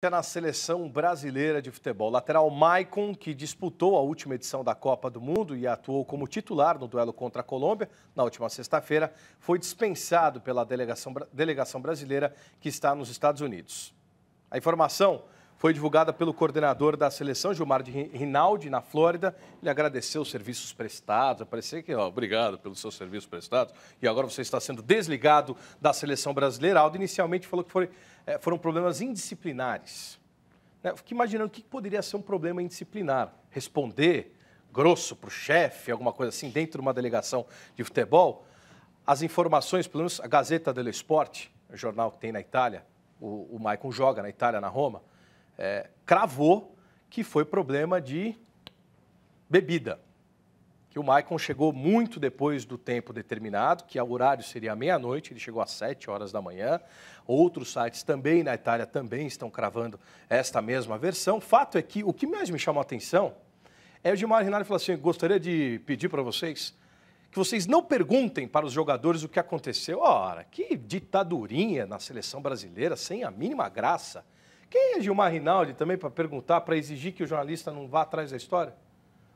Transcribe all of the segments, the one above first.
na seleção brasileira de futebol. Lateral Maicon, que disputou a última edição da Copa do Mundo e atuou como titular no duelo contra a Colômbia na última sexta-feira, foi dispensado pela delegação, delegação brasileira que está nos Estados Unidos. A informação foi divulgada pelo coordenador da seleção, Gilmar de Rinaldi, na Flórida. Ele agradeceu os serviços prestados, parecia que, ó, obrigado pelos seus serviços prestados, e agora você está sendo desligado da seleção brasileira. Aldo inicialmente falou que foi, é, foram problemas indisciplinares. Né? Fiquei imaginando o que poderia ser um problema indisciplinar. Responder grosso para o chefe, alguma coisa assim, dentro de uma delegação de futebol. As informações, pelo menos a Gazeta dello Sport, jornal que tem na Itália, o, o Maicon joga na Itália, na Roma, é, cravou que foi problema de bebida. Que o Maicon chegou muito depois do tempo determinado, que o horário seria meia-noite, ele chegou às 7 horas da manhã. Outros sites também na Itália também estão cravando esta mesma versão. Fato é que o que mais me chamou a atenção é o Gilmar Rinaldi falou assim: gostaria de pedir para vocês que vocês não perguntem para os jogadores o que aconteceu. Ora, que ditadurinha na seleção brasileira, sem a mínima graça. Quem é Gilmar Rinaldi também para perguntar, para exigir que o jornalista não vá atrás da história?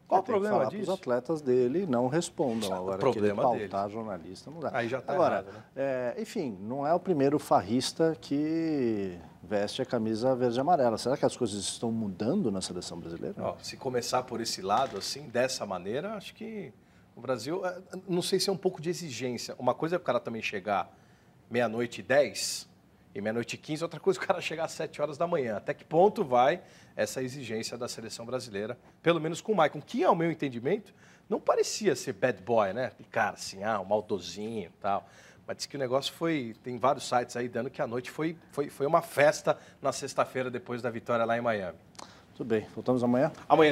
Qual é, o problema disso? Os atletas dele não respondam. Isso, Agora, problema que ele pautar deles. jornalista não dá. Aí já está Agora, errado, né? é, enfim, não é o primeiro farrista que veste a camisa verde e amarela. Será que as coisas estão mudando na seleção brasileira? Ó, se começar por esse lado, assim, dessa maneira, acho que o Brasil, é, não sei se é um pouco de exigência. Uma coisa é o cara também chegar meia-noite e dez e meia-noite e 15, outra coisa o cara chegar às 7 horas da manhã. Até que ponto vai essa exigência da seleção brasileira, pelo menos com o Maicon, que, ao meu entendimento, não parecia ser bad boy, né? De cara assim, ah, um maldozinho e tal. Mas diz que o negócio foi. Tem vários sites aí dando que a noite foi, foi, foi uma festa na sexta-feira depois da vitória lá em Miami. Tudo bem, voltamos amanhã? Amanhã.